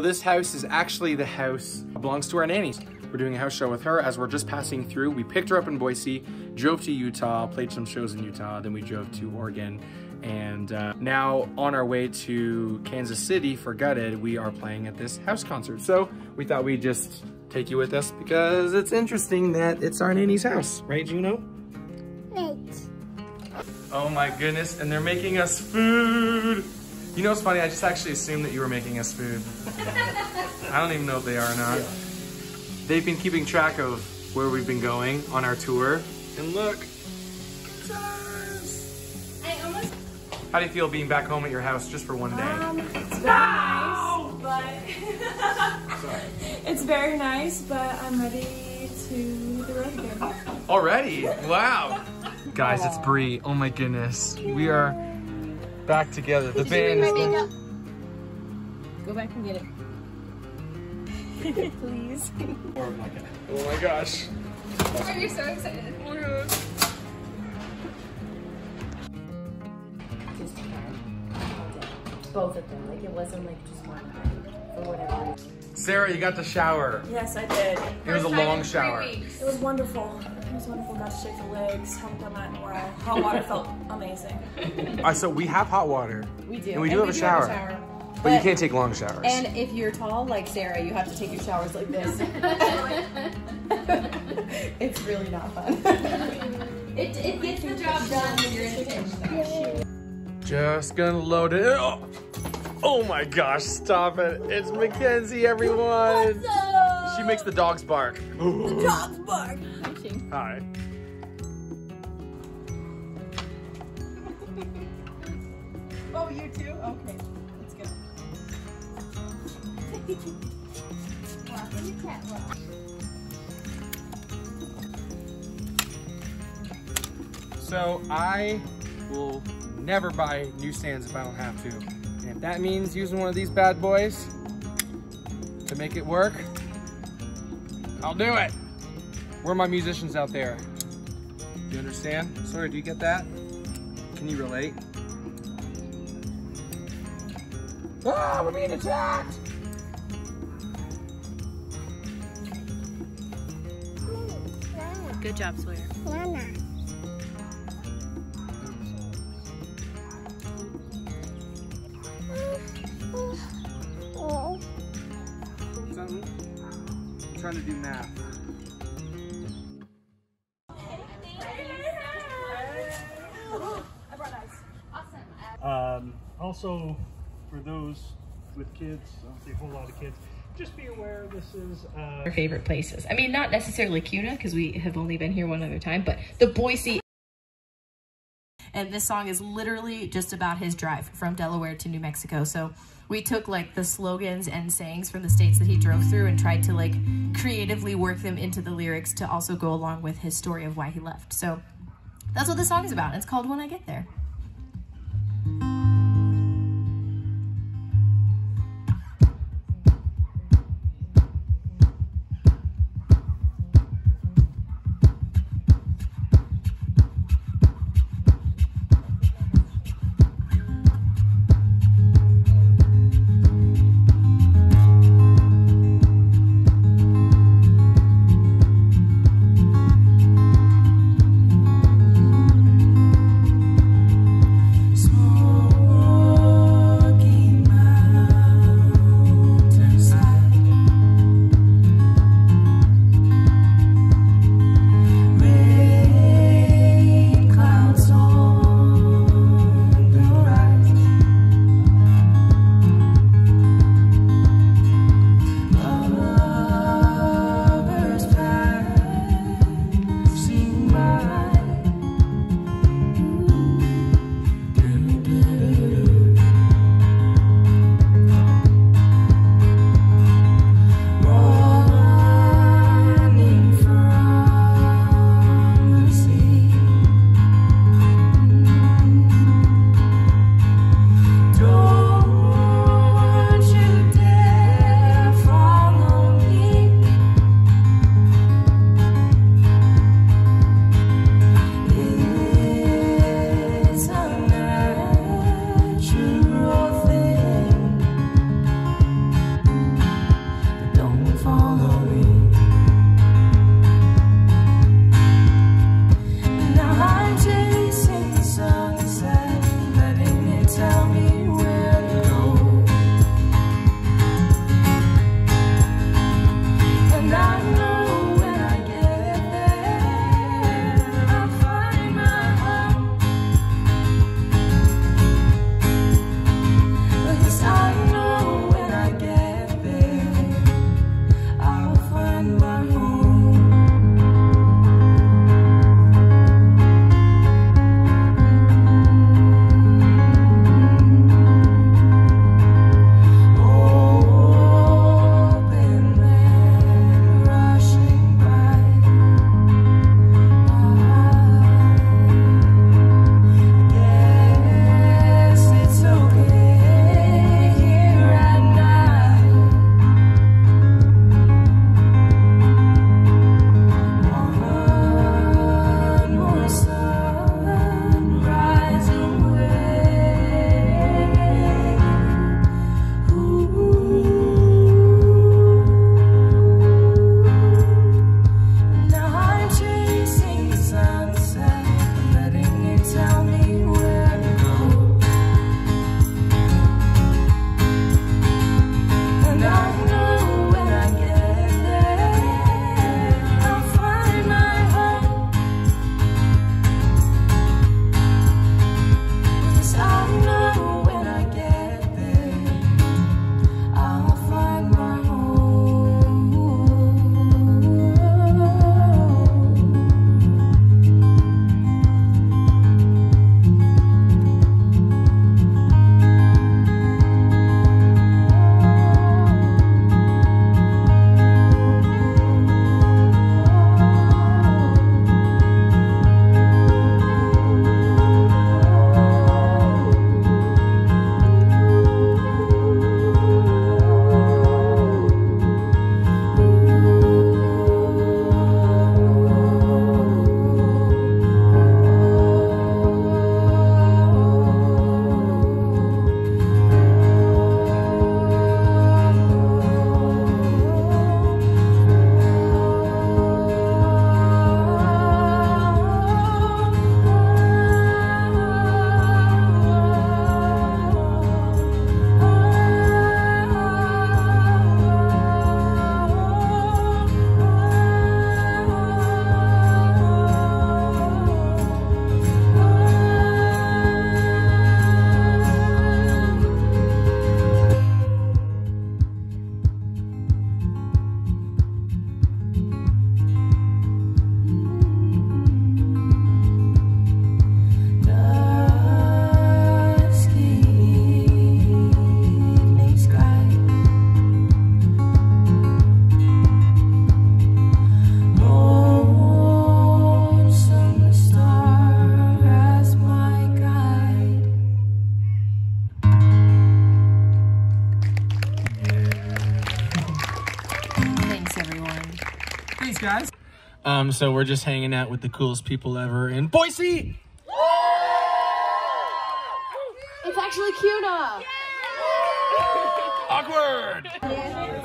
This house is actually the house that belongs to our nannies. We're doing a house show with her as we're just passing through. We picked her up in Boise, drove to Utah, played some shows in Utah, then we drove to Oregon. And uh, now on our way to Kansas City for Gutted, we are playing at this house concert. So we thought we'd just take you with us because it's interesting that it's our nanny's house, right Juno? Right. Oh my goodness, and they're making us food. You know what's funny? I just actually assumed that you were making us food. I don't even know if they are or not. They've been keeping track of where we've been going on our tour. And look, it's ours. I almost. How do you feel being back home at your house just for one day? Um, it's very nice, but Sorry. it's very nice, but I'm ready to hit the road again. Already? Wow. Guys, it's Bree. Oh my goodness. We are back together. The band is makeup? Go back and get it. Please. Oh my gosh. Oh, you're so excited. Just both of them. Like it wasn't like just one for whatever. Sarah, you got the shower. Yes, I did. It was a long shower. It was wonderful. It was wonderful. Got to shake the legs. Haven't done that in a while. Hot water felt amazing. All right, so we have hot water. We do. And we do have a shower. But, you can't take long showers. And if you're tall like Sarah, you have to take your showers like this. it's really not fun. It, it gets the job done when you're in a pinch. Just gonna load it. Oh, oh my gosh, stop it. It's Mackenzie, everyone. She makes the dogs bark. Dogs bark. Hi. Oh, you too? Okay. Let's go. So I will never buy new stands if I don't have to. And if that means using one of these bad boys to make it work, I'll do it. Where are my musicians out there? Do you understand? Sawyer, do you get that? Can you relate? Ah, we're being attacked! Good job, Sawyer. Nana. Trying to do math. Um, also, for those with kids, I don't say a whole lot of kids, just be aware this is uh, our favorite places. I mean, not necessarily Kuna because we have only been here one other time, but the Boise. And this song is literally just about his drive from Delaware to New Mexico. So we took like the slogans and sayings from the states that he drove through and tried to like creatively work them into the lyrics to also go along with his story of why he left. So that's what this song is about. It's called When I Get There. Thanks, guys. Um, so we're just hanging out with the coolest people ever in Boise. It's actually Kuna. Awkward. I want to